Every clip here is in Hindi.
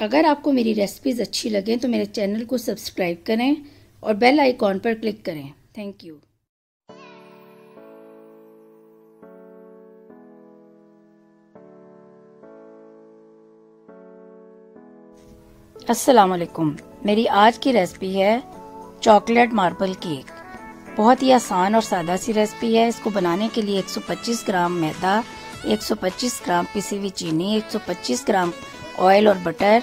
अगर आपको मेरी रेसिपीज़ अच्छी लगें तो मेरे चैनल को सब्सक्राइब करें और बेल आइकॉन पर क्लिक करें। थैंक यू असलकुम मेरी आज की रेसिपी है चॉकलेट मार्बल केक बहुत ही आसान और सादा सी रेसिपी है। इसको बनाने के लिए 125 ग्राम मैदा 125 ग्राम पिसी हुई चीनी 125 ग्राम ऑयल और butter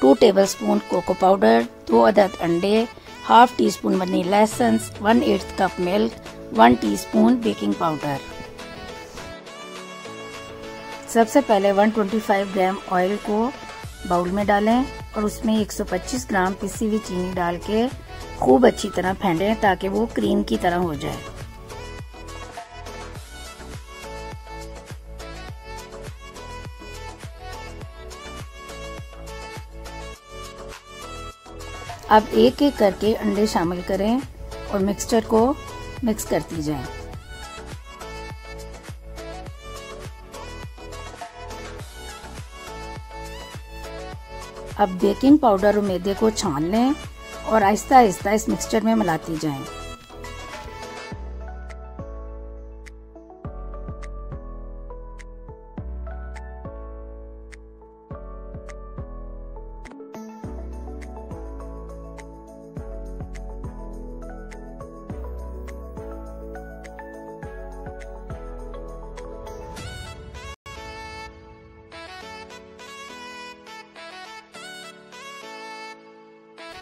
two tablespoon cocoa powder दो अदद अंडे half teaspoon vanilla essence one eighth cup milk one teaspoon baking powder सबसे पहले 125 ग्राम ऑयल को बाउल में डालें और उसमें 125 ग्राम पिसी हुई चीनी डाल के खूब अच्छी तरह फेंटें ताकि वो क्रीम की तरह हो जाए। अब एक एक करके अंडे शामिल करें और मिक्सचर को मिक्स करती जाएँ। अब बेकिंग पाउडर और मैदे को छान लें और आहिस्ता आहिस्ता इस मिक्सचर में मिलाती जाएँ।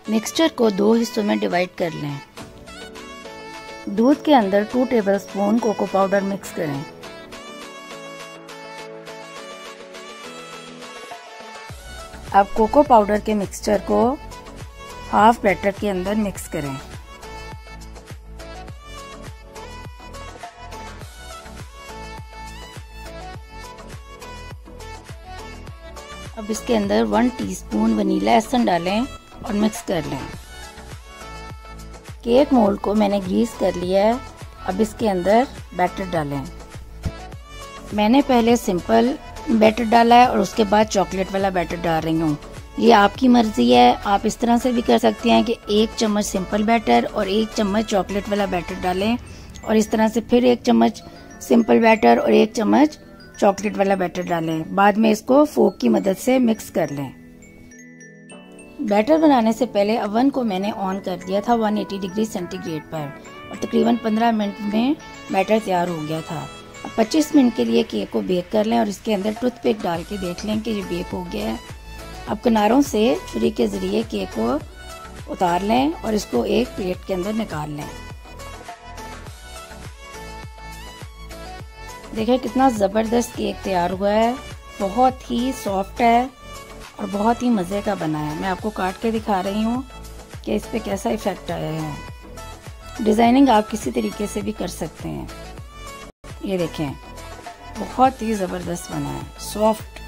मिक्सचर को दो हिस्सों में डिवाइड कर लें। दूध के अंदर two tablespoon cocoa powder mix करें। अब कोको पाउडर के मिक्सचर को हाफ़ बैटर के अंदर मिक्स करें। अब इसके अंदर वन टीस्पून वनीला एसन डालें। और मिक्स कर लें। केक मोल्ड को मैंने ग्रीस कर लिया है। अब इसके अंदर बैटर डालें। मैंने पहले सिंपल बैटर डाला है और उसके बाद चॉकलेट वाला बैटर डाल रही हूँ। ये आपकी मर्ज़ी है। आप इस तरह से भी कर सकते हैं कि एक चम्मच सिंपल बैटर और एक चम्मच चॉकलेट वाला बैटर डालें और इस तरह से फिर एक चम्मच सिंपल बैटर और एक चम्मच चॉकलेट वाला बैटर डालें। बाद में इसको फोक की मदद से मिक्स कर लें। बैटर बनाने से पहले अवन को मैंने ऑन कर दिया था 180 डिग्री सेंटीग्रेड पर। और तकरीबन 15 मिनट में बैटर तैयार हो गया था। अब 25 मिनट के लिए केक को बेक कर लें और इसके अंदर टूथपिक डाल के देख लें कि ये बेक हो गया है। अब किनारों से छुरी के ज़रिए केक को उतार लें और इसको एक प्लेट के अंदर निकाल लें। देखें कितना ज़बरदस्त केक तैयार हुआ है। बहुत ही सॉफ्ट है। और बहुत ही मज़े का बना है। मैं आपको काट के दिखा रही हूँ कि इस पर कैसा इफ़ेक्ट आया है। डिज़ाइनिंग आप किसी तरीके से भी कर सकते हैं। ये देखें, बहुत ही ज़बरदस्त बना है। सॉफ्ट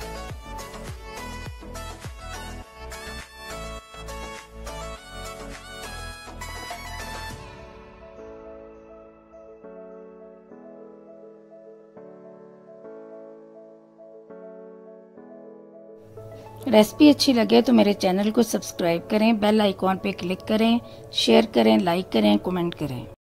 रेसिपी अच्छी लगे तो मेरे चैनल को सब्सक्राइब करें, बेल आइकॉन पर क्लिक करें, शेयर करें, लाइक करें, कमेंट करें।